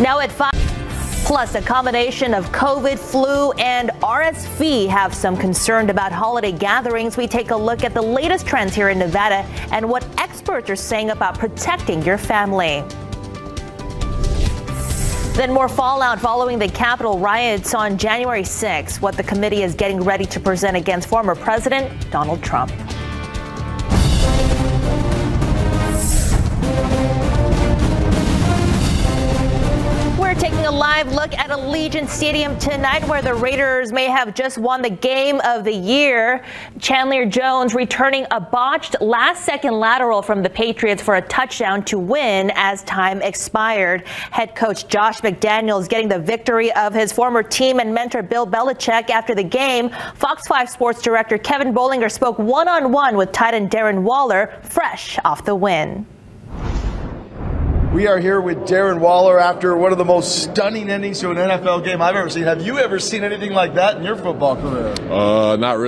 Now at 5. Plus, a combination of COVID, flu, and RSV have some concerned about holiday gatherings. We take a look at the latest trends here in Nevada and what experts are saying about protecting your family. Then more fallout following the Capitol riots on January 6, what the committee is getting ready to present against former President Donald Trump. Taking a live look at Allegiant Stadium tonight, where the Raiders may have just won the game of the year. Chandler Jones returning a botched last second lateral from the Patriots for a touchdown to win as time expired. Head coach Josh McDaniels getting the victory of his former team and mentor Bill Belichick after the game. Fox 5 sports director Kevin Bollinger spoke one on one with tight end Darren Waller, fresh off the win. We are here with Darren Waller after one of the most stunning endings to an NFL game I've ever seen. Have you ever seen anything like that in your football career? Uh, not really.